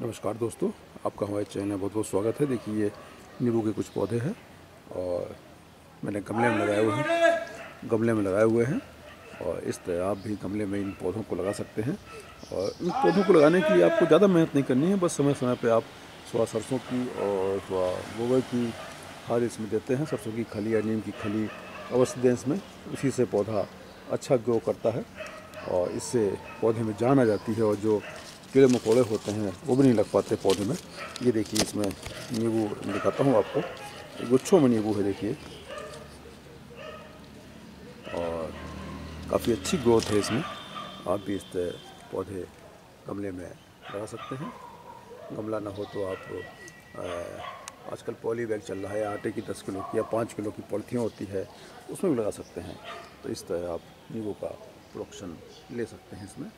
नमस्कार दोस्तों, आपका हमारे चैनल में बहुत बहुत स्वागत है। देखिए, ये नींबू के कुछ पौधे हैं और मैंने गमले में लगाए हुए हैं। गमले में लगाए हुए हैं और इस तरह आप भी गमले में इन पौधों को लगा सकते हैं और इन पौधों को लगाने के आपको ज़्यादा मेहनत नहीं करनी है। बस समय समय पर आप थोड़ा सरसों की और थोड़ा गोबर की खाद इसमें देते हैं। सरसों की खली या नीम की खली अवश्य दें इसमें। उसी से पौधा अच्छा ग्रो करता है और इससे पौधे में जान आ जाती है और जो कीड़े मकोड़े होते हैं, वो भी नहीं लग पाते पौधे में। ये देखिए इसमें नींबू दिखाता हूँ आपको। गुच्छों में नींबू है, देखिए। और काफ़ी अच्छी ग्रोथ है इसमें। आप भी इस पौधे गमले में लगा सकते हैं। गमला ना हो तो आप आजकल पॉली बैग चल रहा है, आटे की दस किलो की या पाँच किलो की पॉलिथियाँ होती है, उसमें भी लगा सकते हैं। तो इस तरह आप नींबू का प्रोडक्शन ले सकते हैं इसमें।